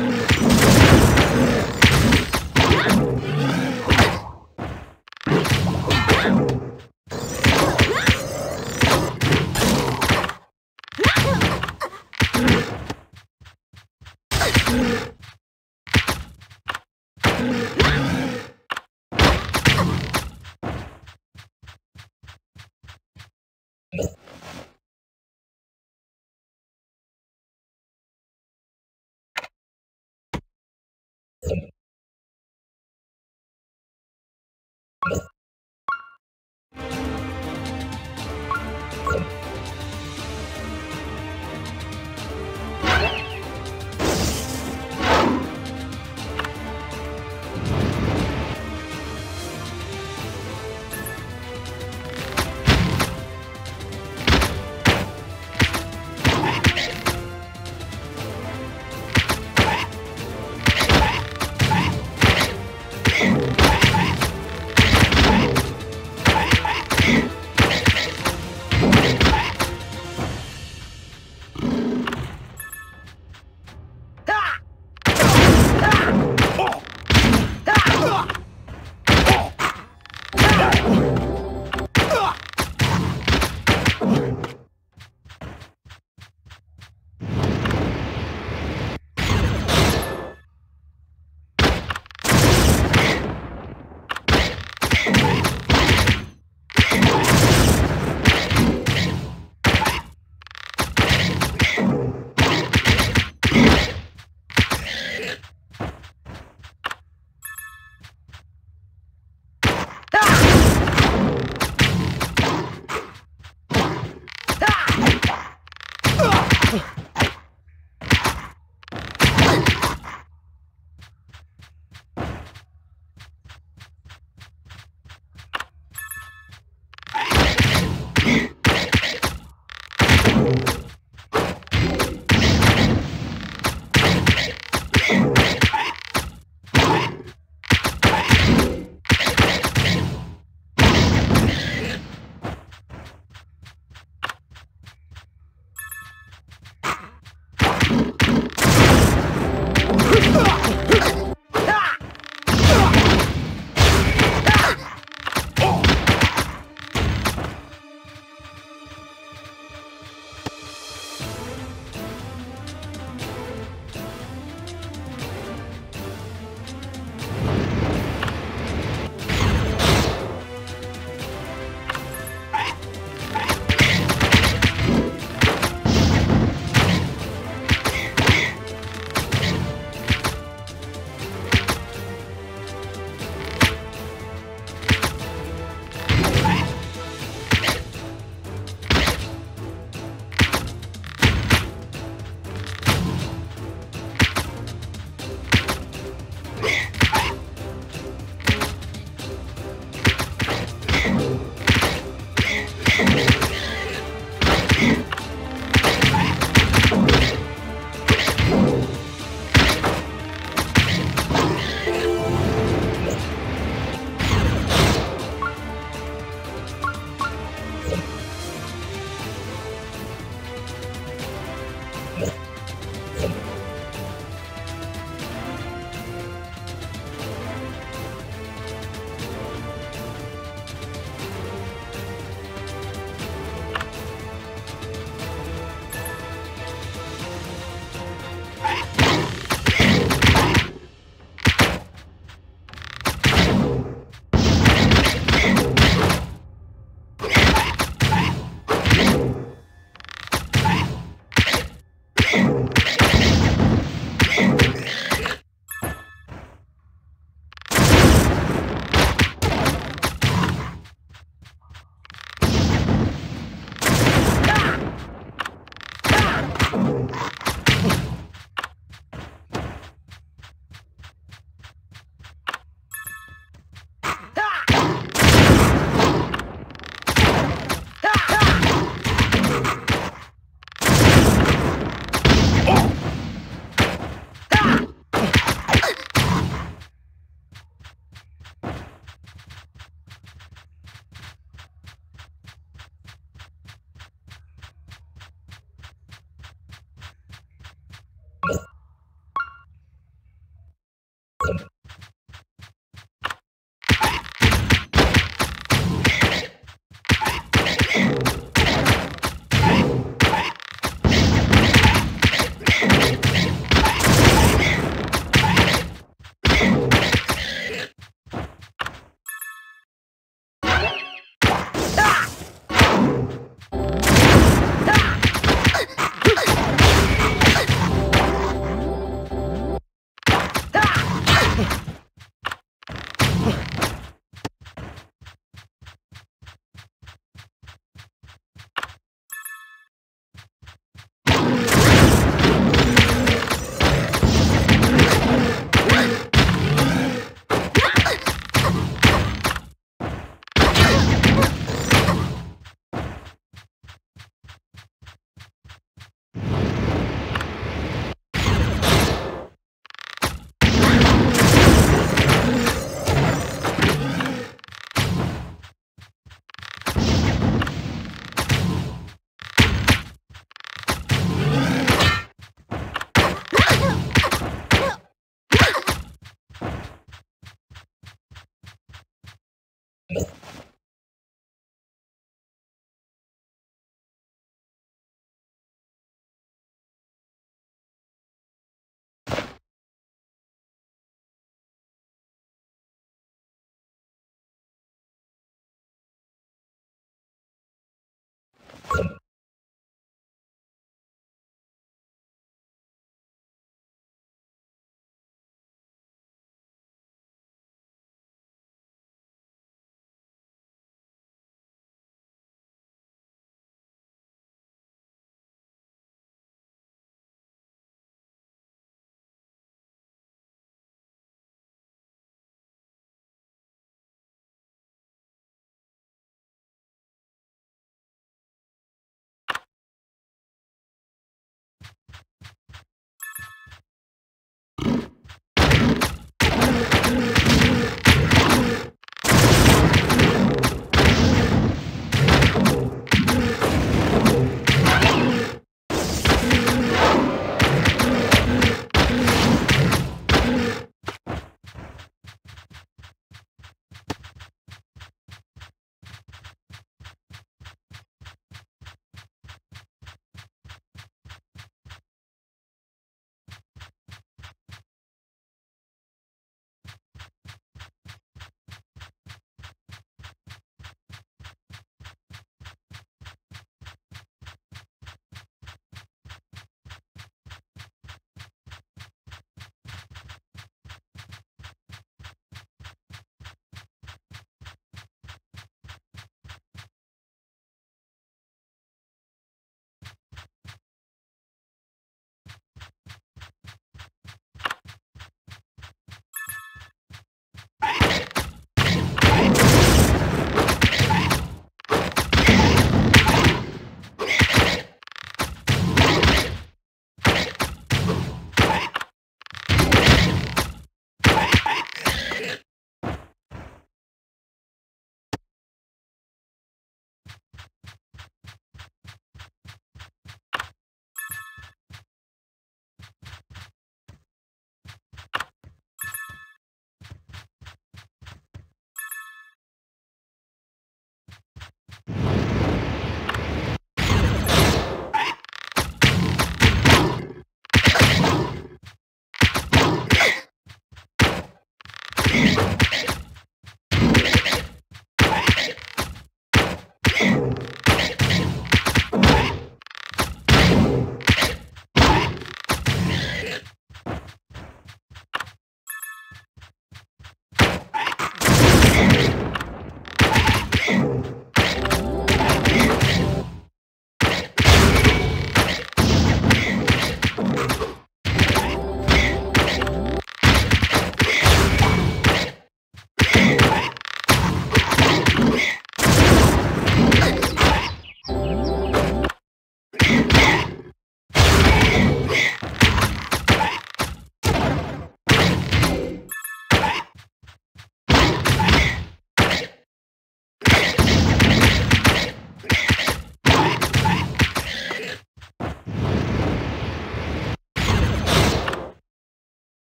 Thank you.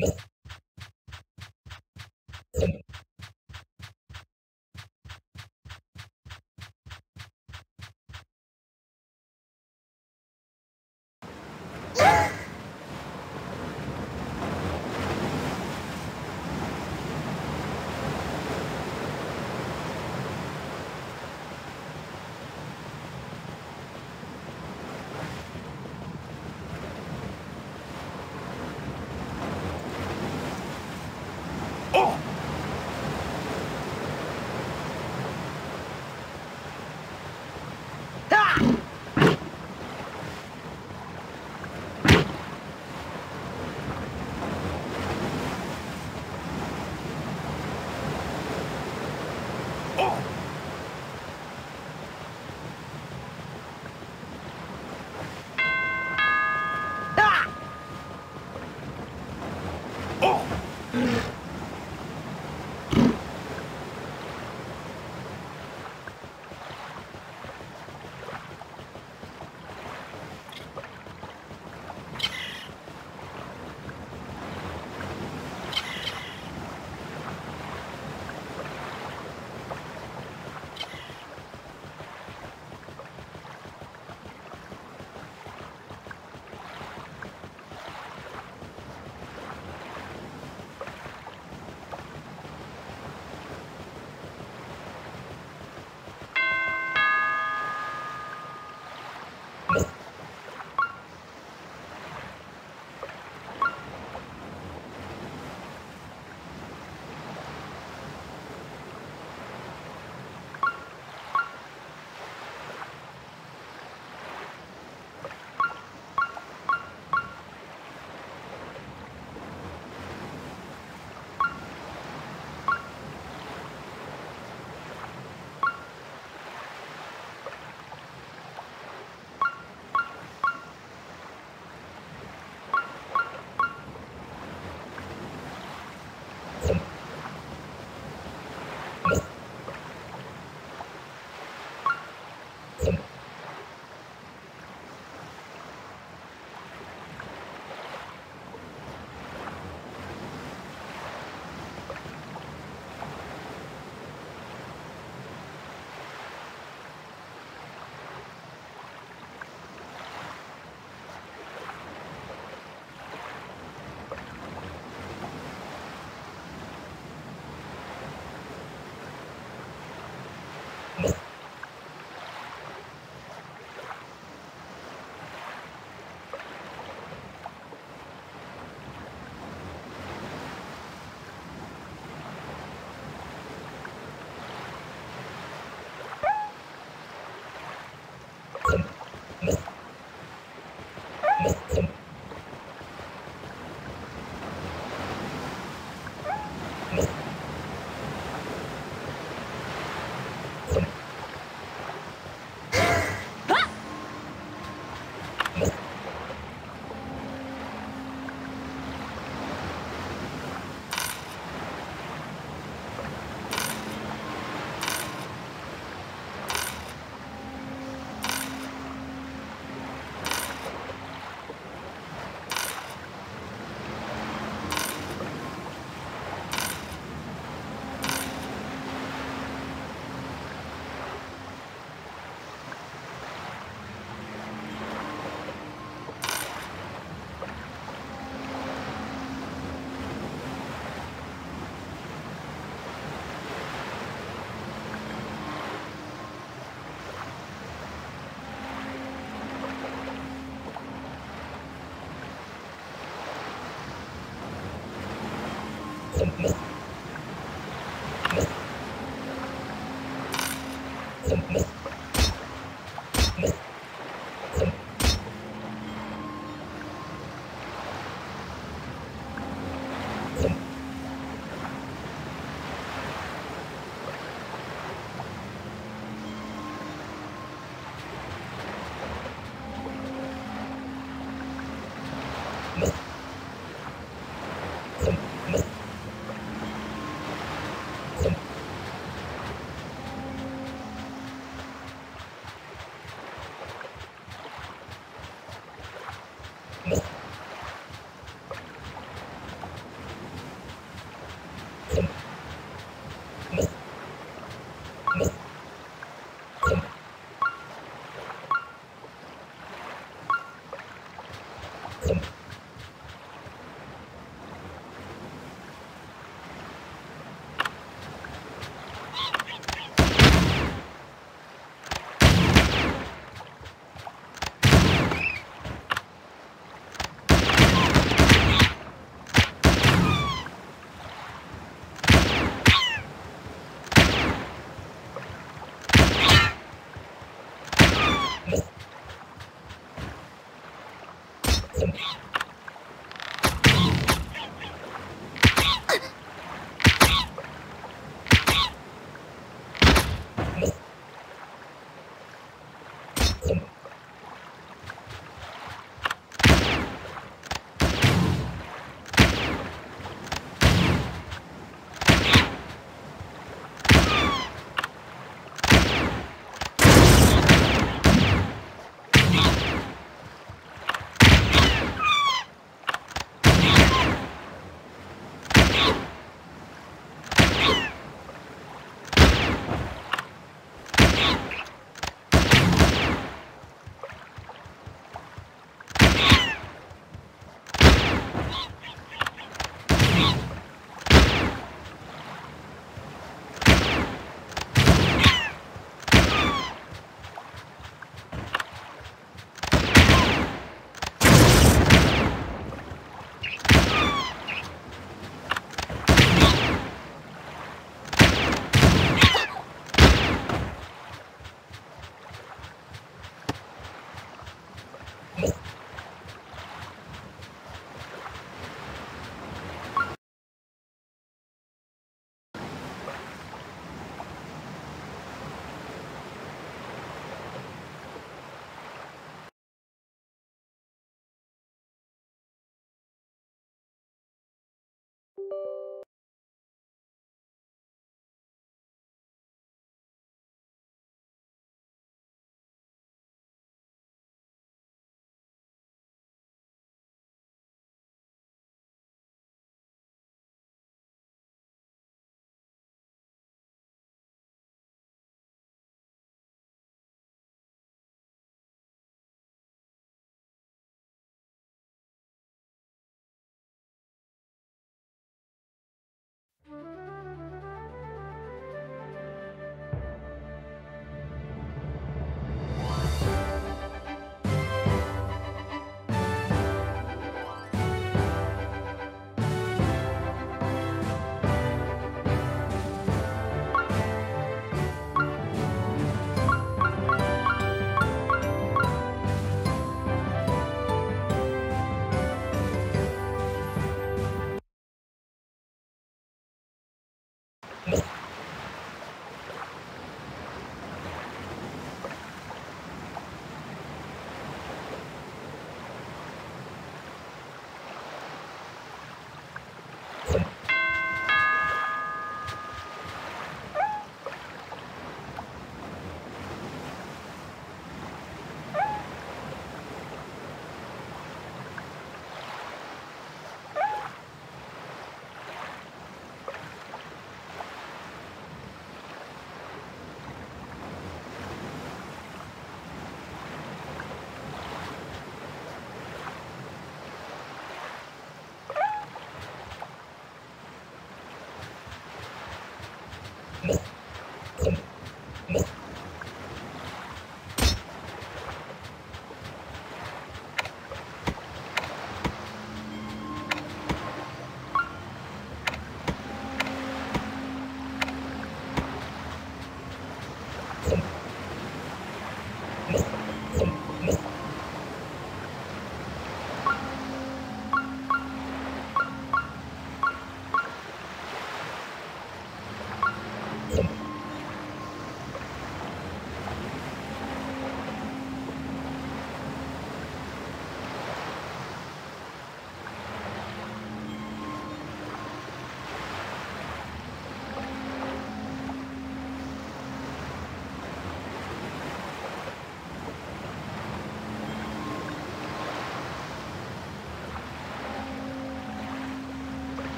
Bye.